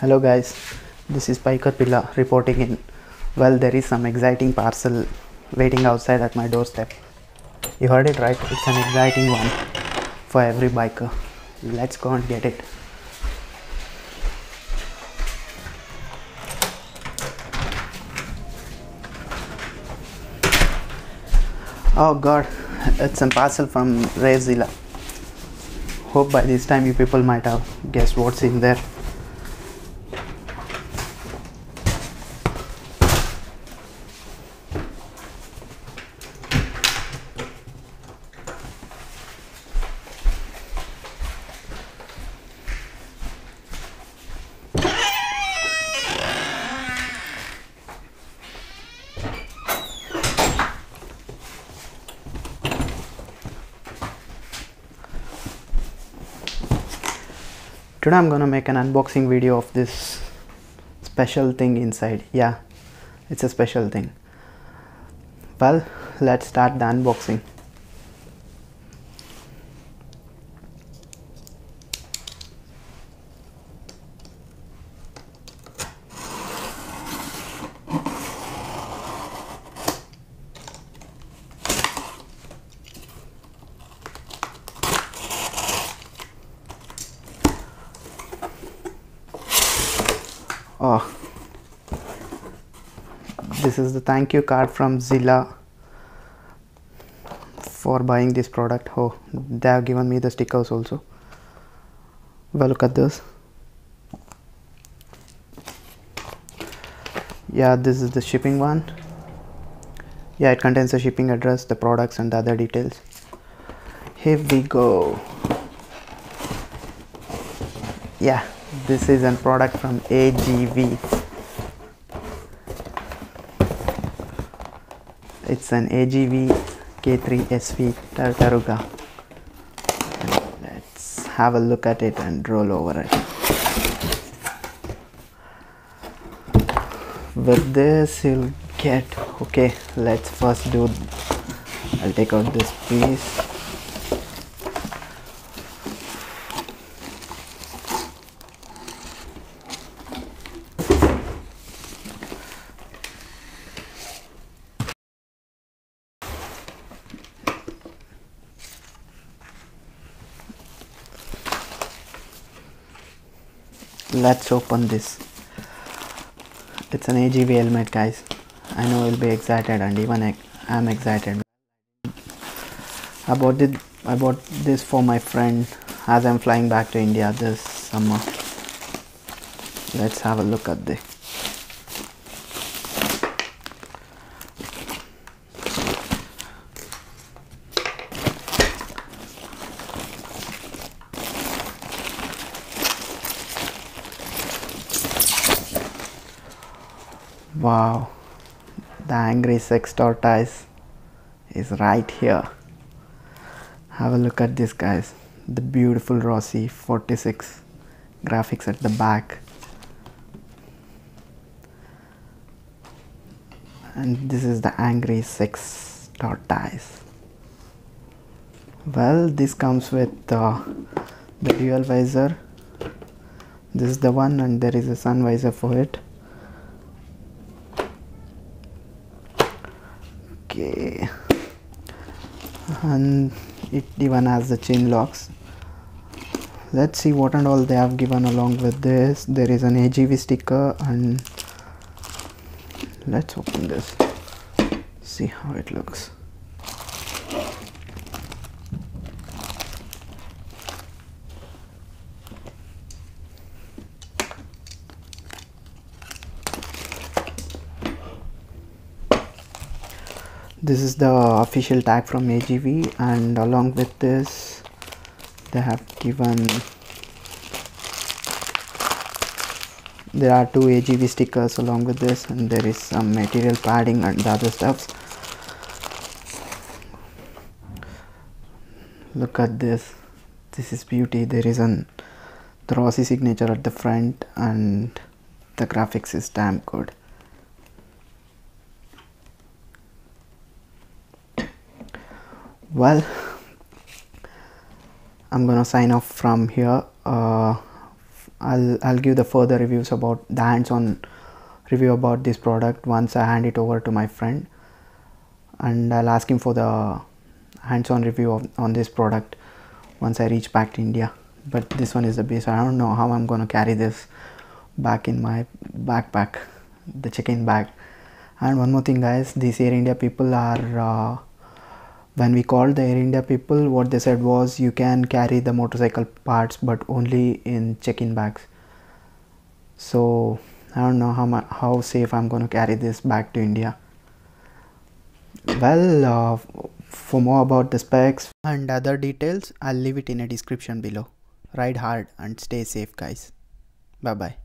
Hello guys, this is Piker Pilla reporting in. Well, there is some exciting parcel waiting outside at my doorstep. You heard it right, it's an exciting one for every biker. Let's go and get it. Oh god, it's a parcel from RevZilla. Hope by this time you people might have guessed what's in there. Today i'm gonna make an unboxing video of this special thing inside. Yeah it's a special thing. Well let's start the unboxing oh. This is the thank you card from zilla for buying this product. Oh they have given me the stickers also. Well look at this. Yeah this is the shipping one. Yeah it contains the shipping address the products and the other details. Here we go. Yeah this is a product from AGV it's an AGV K3 SV Tartaruga. Let's have a look at it and roll over it. With this you'll get okay let's first do I'll take out this piece let's open this. It's an AGV helmet guys. I know you'll be excited and even I am excited. I bought it I bought this for my friend as I'm flying back to India this summer. Let's have a look at this wow. The angry sex tortoise is right here. Have a look at this guys. The beautiful rossi 46 graphics at the back. And this is the angry sex tortoise. Well this comes with uh, the dual visor. This is the one and there is a sun visor for it and it even has the chain locks. Let's see what and all they have given along with this. There is an AGV sticker and let's open this. See how it looks this is the official tag from AGV and along with this they have given there are two AGV stickers along with this and there is some material padding and the other stuffs. Look at this. This is beauty. There is an the Rossi signature at the front and the graphics is damn good well I'm gonna sign off from here. Uh, I'll I'll give the further reviews about the hands-on review about this product once I hand it over to my friend. And I'll ask him for the hands-on review of, on this product once I reach back to India. But this one is the base. I don't know how I'm gonna carry this back in my backpack the check-in bag. And one more thing guys. These Air India people are uh, when we called the Air India people what they said was you can carry the motorcycle parts but only in check-in bags. So I don't know how how safe I'm going to carry this back to India. Well uh, for more about the specs and other details I'll leave it in a description below. Ride hard and stay safe guys. Bye bye